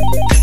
you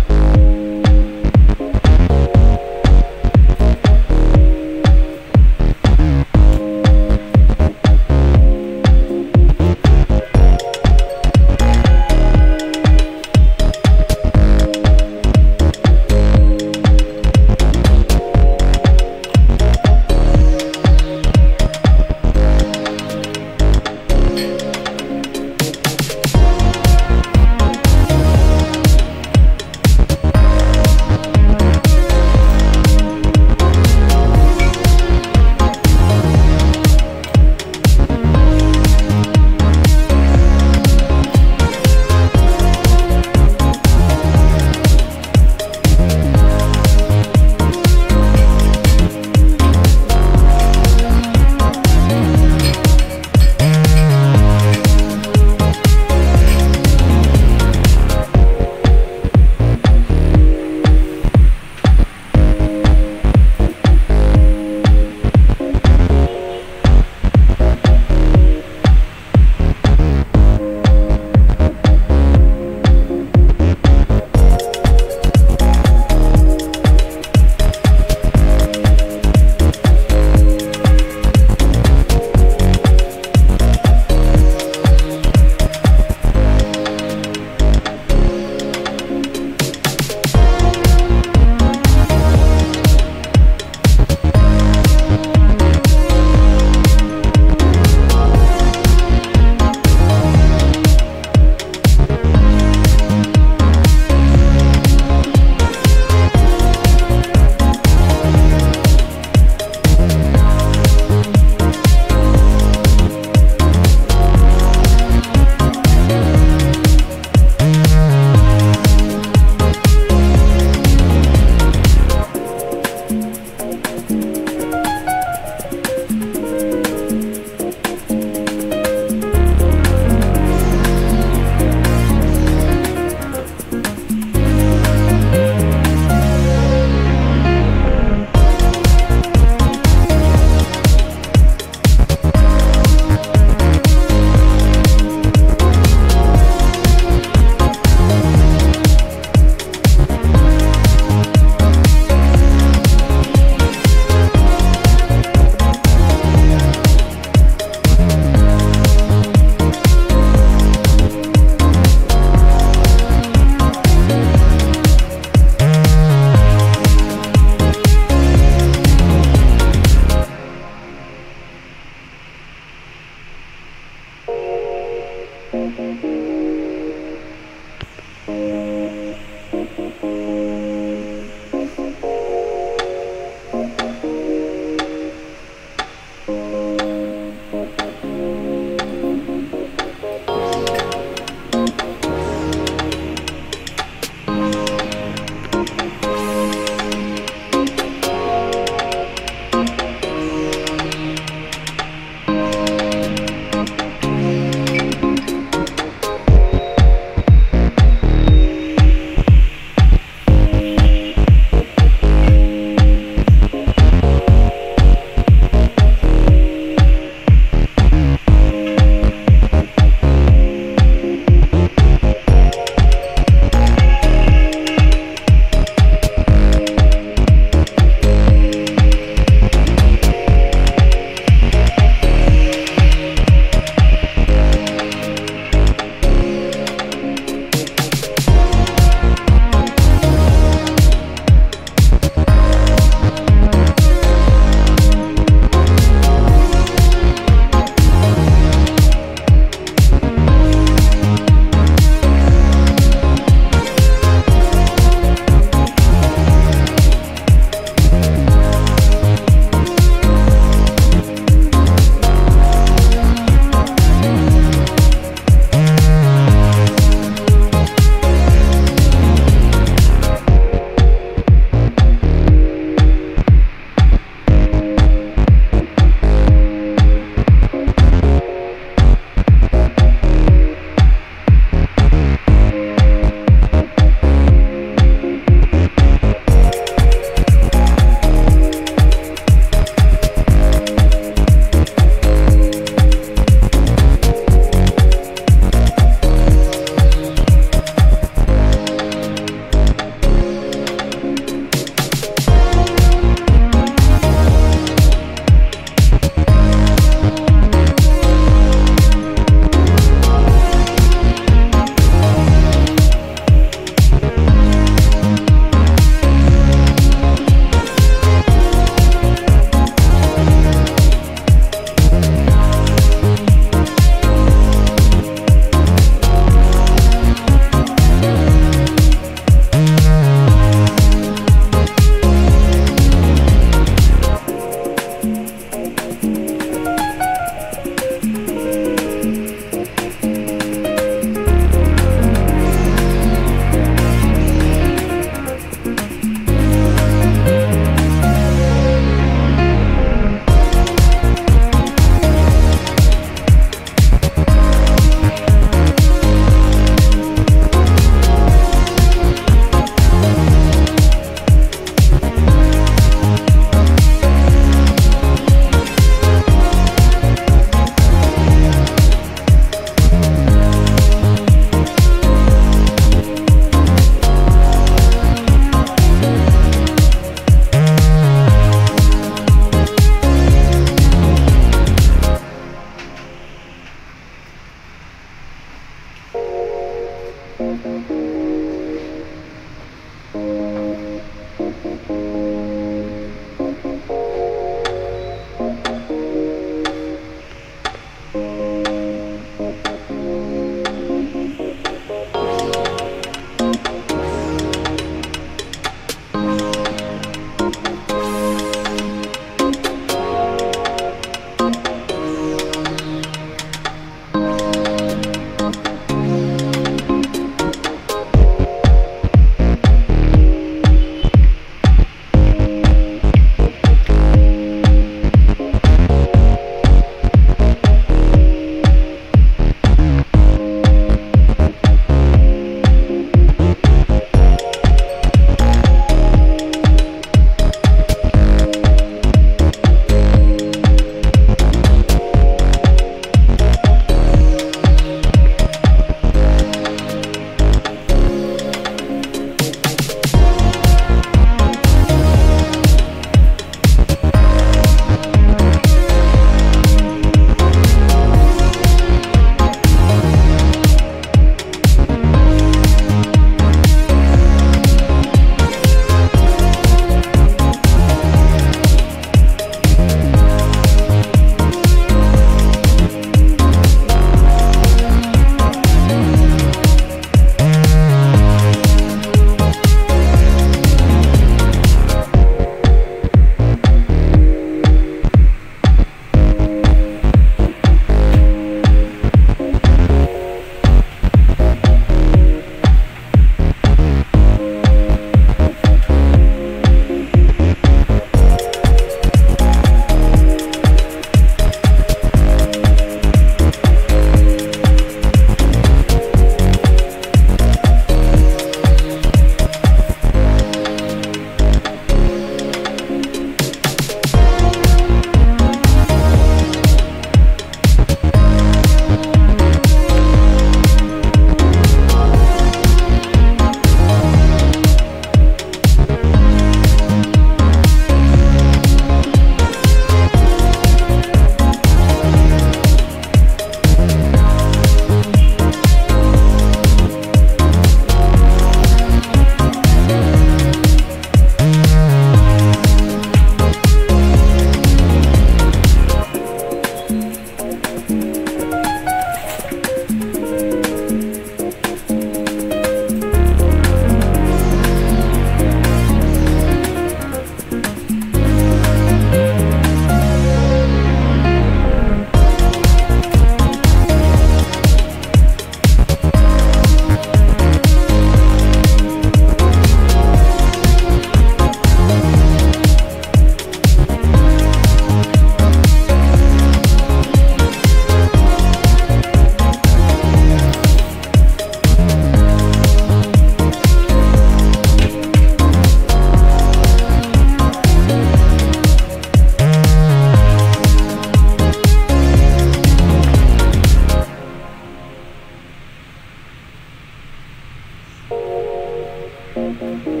Música